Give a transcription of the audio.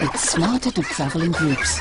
It's smarter to travel in groups.